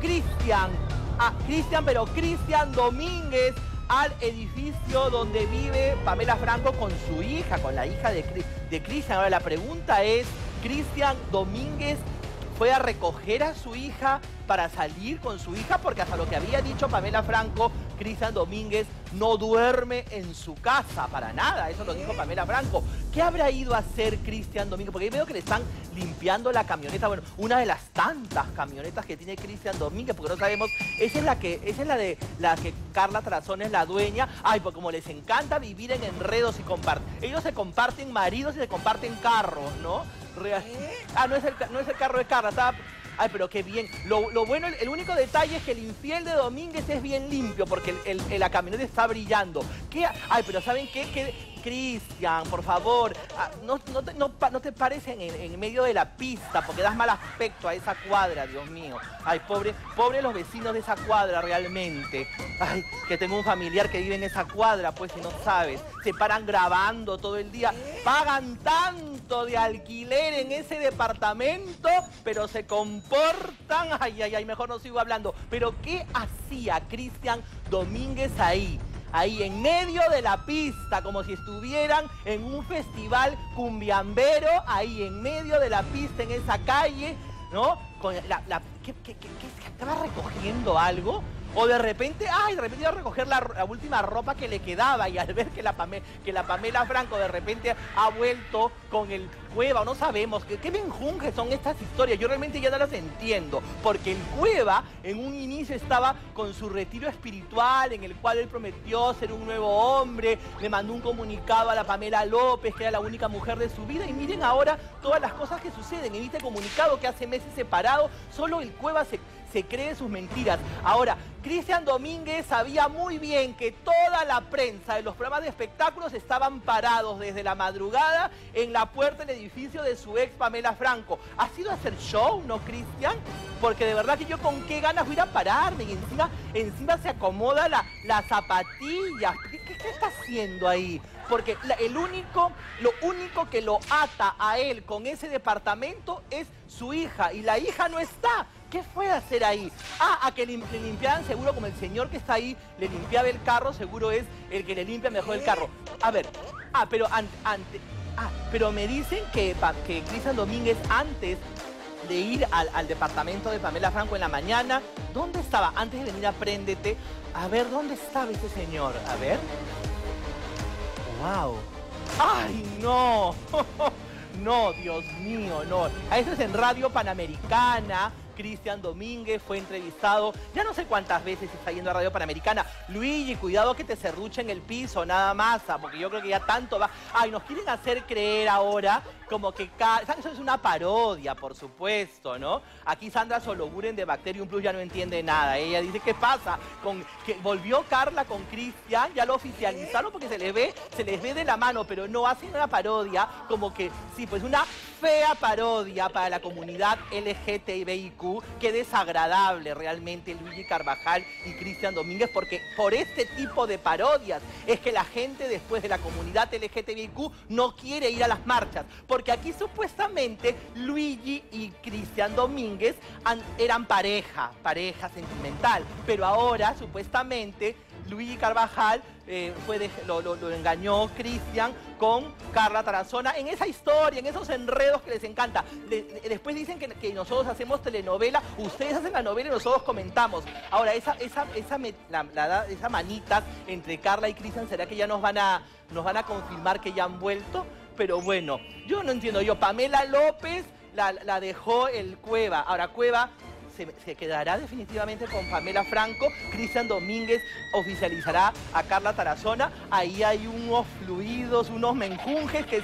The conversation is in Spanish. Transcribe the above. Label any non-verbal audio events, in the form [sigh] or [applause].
Cristian, a Cristian, pero Cristian Domínguez al edificio donde vive Pamela Franco con su hija, con la hija de, de Cristian. Ahora la pregunta es, Cristian Domínguez fue a recoger a su hija para salir con su hija, porque hasta lo que había dicho Pamela Franco, Cristian Domínguez no duerme en su casa para nada, eso lo dijo Pamela Franco. ¿Qué habrá ido a hacer Cristian Domínguez? Porque veo que le están limpiando la camioneta, bueno, una de las tantas camionetas que tiene Cristian Domínguez, porque no sabemos, esa es la que, esa es la de la que Carla Trazón es la dueña. Ay, pues como les encanta vivir en enredos y comparten. Ellos se comparten maridos y se comparten carros, ¿no? Ah, no es, el, no es el carro de Carla, estaba... Ay, pero qué bien. Lo, bueno, el único detalle es que el infiel de Domínguez es bien limpio porque el, la camioneta está brillando. ¿Qué? Ay, pero ¿saben qué? Que Cristian, por favor, ah, no, te, pares en, medio de la pista porque das mal aspecto a esa cuadra, Dios mío. Ay, pobre, pobre los vecinos de esa cuadra realmente. Ay, que tengo un familiar que vive en esa cuadra, pues si no sabes. Se paran grabando todo el día. Pagan tanto de alquiler en ese departamento, pero se comportan... Ay, ay, ay, mejor no sigo hablando. Pero ¿qué hacía Cristian Domínguez ahí? Ahí en medio de la pista, como si estuvieran en un festival cumbiambero, ahí en medio de la pista, en esa calle, ¿no? Con la, la ¿qué, qué, qué, ¿Estaba recogiendo algo? O de repente, ay, de repente iba a recoger la, última ropa que le quedaba y al ver que la, que la Pamela Franco de repente ha vuelto con el Cueva, no sabemos, ¿qué, qué son estas historias? Yo realmente ya no las entiendo, porque el Cueva en un inicio estaba con su retiro espiritual en el cual él prometió ser un nuevo hombre, le mandó un comunicado a la Pamela López, que era la única mujer de su vida, y miren ahora todas las cosas que suceden en este comunicado que hace meses separado, solo el Cueva se se cree sus mentiras. Ahora, Cristian Domínguez sabía muy bien que toda la prensa de los programas de espectáculos estaban parados desde la madrugada en la puerta del edificio de su ex Pamela Franco. ¿Ha sido hacer show, no, Cristian? Porque de verdad que yo con qué ganas voy a ir a pararme y encima, encima se acomoda la, la zapatilla. ¿Qué, qué, está haciendo ahí? Porque el único, lo único que lo ata a él con ese departamento es su hija y la hija no está. ¿Qué fue a hacer ahí? Ah, a que le, limpiaban seguro como el señor que está ahí le limpiaba el carro, seguro es el que le limpia mejor el carro. A ver, ah, pero antes, ah, pero me dicen que, que Cristian Domínguez antes de ir al, departamento de Pamela Franco en la mañana, ¿dónde estaba? Antes de venir a Préndete, a ver, ¿dónde estaba ese señor? A ver. ¡Wow! ¡Ay, no! [laughs] no, Dios mío, no. A eso es en Radio Panamericana. Cristian Domínguez fue entrevistado, ya no sé cuántas veces está yendo a Radio Panamericana. Luigi, cuidado que te cerruche en el piso, nada más, porque yo creo que ya tanto va. Ay, nos quieren hacer creer ahora como que eso es una parodia, por supuesto, ¿no? Aquí Sandra Sologuren de Bacterium Plus ya no entiende nada. Ella dice, ¿qué pasa? Con que volvió Carla con Cristian, ya lo oficializaron porque se les ve, se les ve de la mano, pero no hacen una parodia como que sí, pues una fea parodia para la comunidad LGTBIQ. Qué desagradable realmente Luigi Carvajal y Cristian Domínguez, porque por este tipo de parodias es que la gente después de la comunidad LGTBIQ no quiere ir a las marchas. Porque aquí supuestamente Luigi y Cristian Domínguez eran pareja, pareja sentimental. Pero ahora supuestamente Luigi Carvajal eh, fue lo, engañó Cristian con Carla Tarazona en esa historia, en esos enredos que les encanta. después dicen que, nosotros hacemos telenovela, ustedes hacen la novela y nosotros comentamos. Ahora, esa, esa, esa, esa manita entre Carla y Cristian, ¿será que ya nos van, a, nos van a confirmar que ya han vuelto? Pero bueno, yo no entiendo. Yo, Pamela López la, la dejó el Cueva. Ahora, Cueva se, quedará definitivamente con Pamela Franco. Cristian Domínguez oficializará a Carla Tarazona. Ahí hay unos fluidos, unos menjunjes que